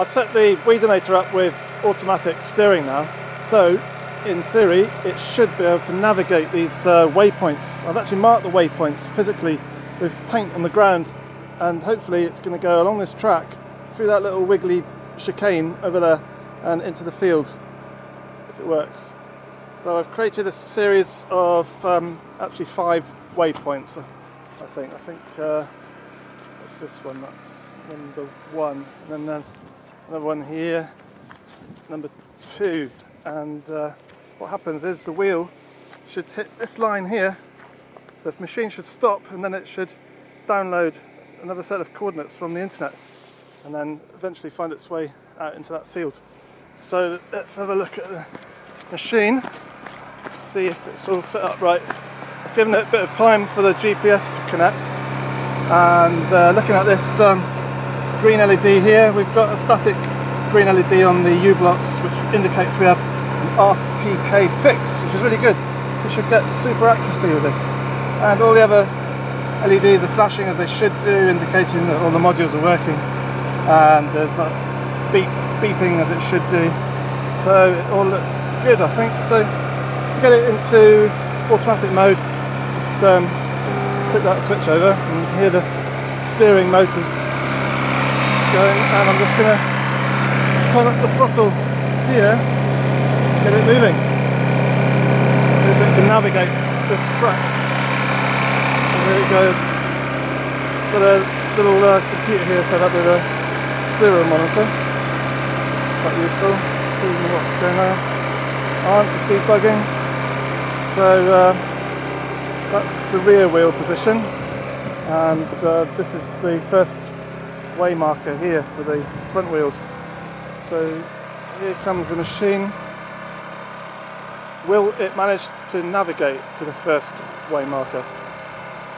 I've set the Weedinator up with automatic steering now, so in theory it should be able to navigate these uh, waypoints. I've actually marked the waypoints physically with paint on the ground and hopefully it's going to go along this track through that little wiggly chicane over there and into the field if it works. So I've created a series of um, actually five waypoints I think. I think uh, what's this one? That's number one and then there's another one here, number two and uh, what happens is the wheel should hit this line here the machine should stop and then it should download another set of coordinates from the internet and then eventually find its way out into that field. So let's have a look at the machine, see if it's all set up right. I've given it a bit of time for the GPS to connect and uh, looking at this um, green LED here, we've got a static green LED on the u-blox which indicates we have an RTK fix which is really good. So we should get super accuracy with this. And all the other LEDs are flashing as they should do, indicating that all the modules are working. And there's that beep, beeping as it should do. So it all looks good, I think. So to get it into automatic mode, just um, click that switch over and hear the steering motors going. And I'm just going to turn up the throttle here, get it moving. So that it can navigate this track And there it goes. Got a little uh, computer here set up with a serial monitor. It's quite useful, seeing what's going on. On for debugging. So uh, that's the rear wheel position and uh, this is the first way marker here for the front wheels. So here comes the machine. Will it manage to navigate to the first way marker?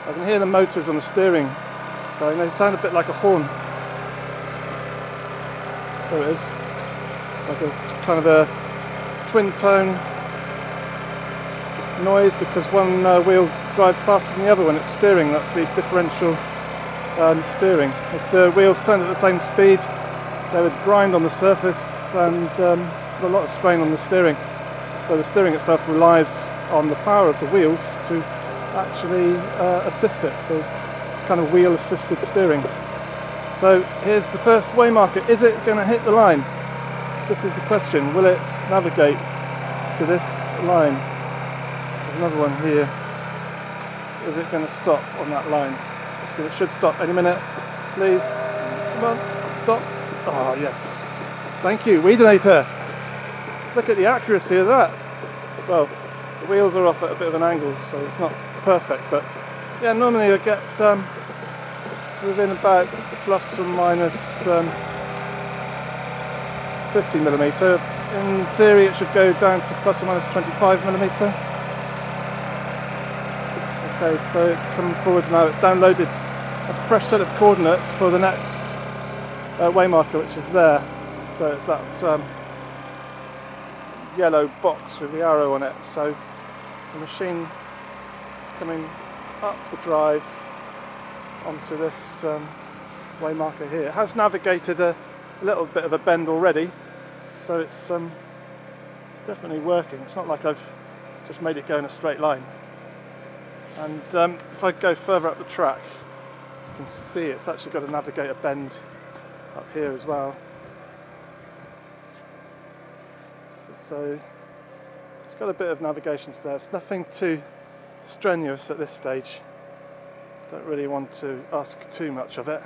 I can hear the motors on the steering going. They sound a bit like a horn. There it is. Like a kind of a twin tone noise because one uh, wheel drives faster than the other when it's steering. That's the differential steering. If the wheels turned at the same speed, they would grind on the surface and um, put a lot of strain on the steering. So the steering itself relies on the power of the wheels to actually uh, assist it. So it's kind of wheel assisted steering. So here's the first way marker. Is it going to hit the line? This is the question. Will it navigate to this line? There's another one here. Is it going to stop on that line? It should stop any minute. Please. Come on. Stop. Oh, yes. Thank you, Weedinator. Look at the accuracy of that. Well, the wheels are off at a bit of an angle, so it's not perfect, but yeah, normally I get um, to within about plus or minus um, 50 millimeter. In theory, it should go down to plus or minus 25 millimeter. Okay, so it's coming forward now. It's downloaded a fresh set of coordinates for the next uh, waymarker, which is there. So it's that um, yellow box with the arrow on it. So the machine is coming up the drive onto this um, way marker here. It has navigated a, a, little bit of a bend already, so it's, um, it's definitely working. It's not like I've just made it go in a straight line. And um, if I go further up the track, you can see it's actually got a bend up here as well. So, so it's got a bit of navigation to there. It's nothing too strenuous at this stage. Don't really want to ask too much of it.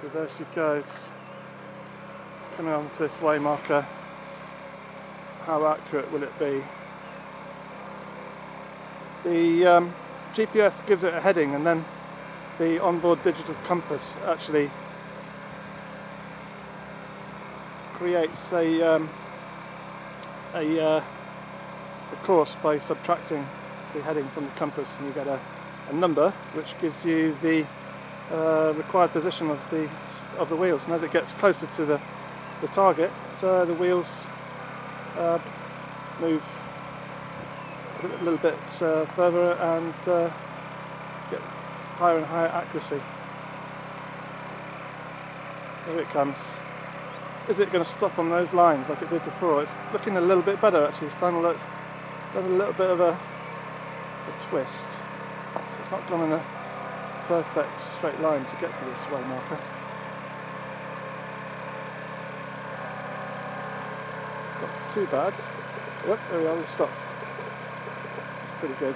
So there she goes. It's coming on to this way marker. How accurate will it be? The um, GPS gives it a heading and then the onboard digital compass actually creates a, um, a uh, the course by subtracting the heading from the compass and you get a, a number which gives you the uh, required position of the of the wheels. And as it gets closer to the, the target uh, the wheels uh, move a little bit uh, further and uh, get higher and higher accuracy. Here it comes. Is it going to stop on those lines like it did before? It's looking a little bit better actually. It's done done a little bit of a, a twist. So it's not gone in a perfect straight line to get to this way marker. It's not too bad. Yep, there we are, we've stopped. Pretty good.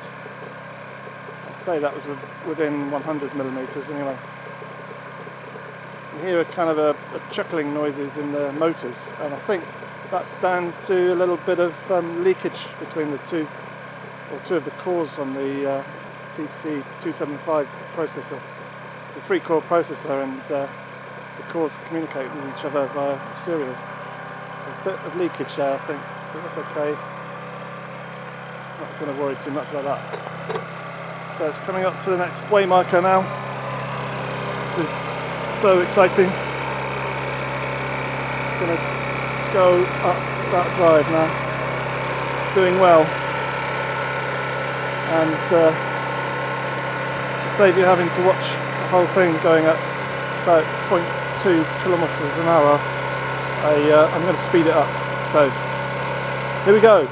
I'd say that was within 100 millimetres anyway. You hear a kind of a, a, chuckling noises in the motors and I think that's down to a little bit of um, leakage between the two or two of the cores on the uh, TC275 processor. It's a three core processor and uh, the cores communicate with each other via serial. So there's a bit of leakage there I think, but that's okay. Going to worry too much about that. So it's coming up to the next way marker now. This is so exciting. It's going to go up that drive now. It's doing well. And uh, to save you having to watch the whole thing going at about 0.2 kilometers an hour, I, uh, I'm going to speed it up. So here we go.